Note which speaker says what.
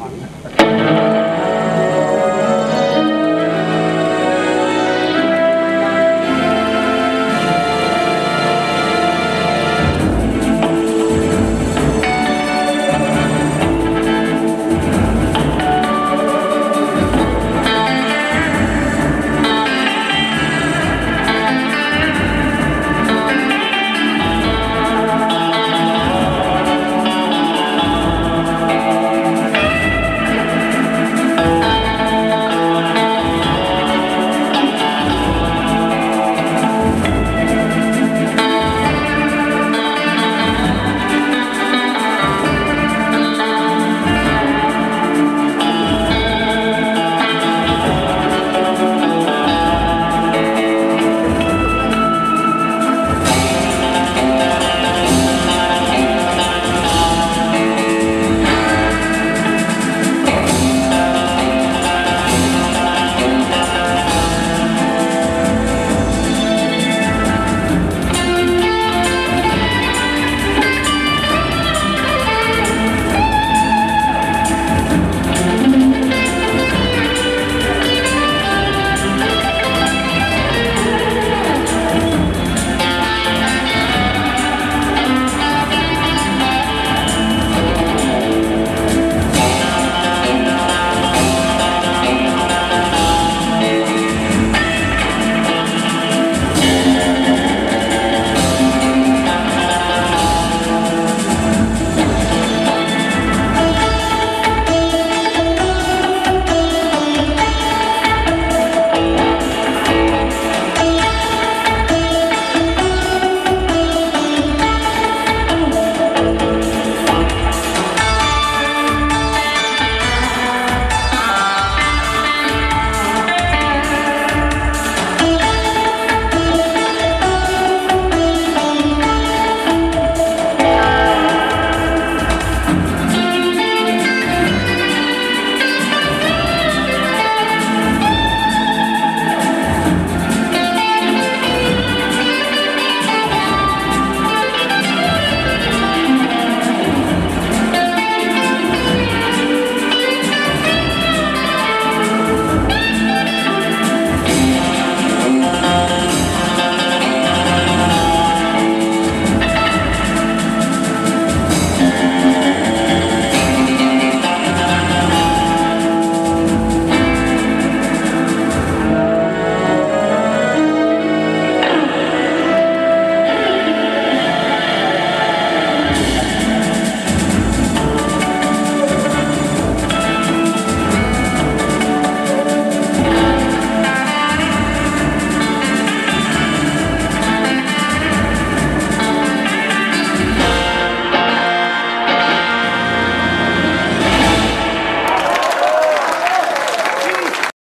Speaker 1: มัน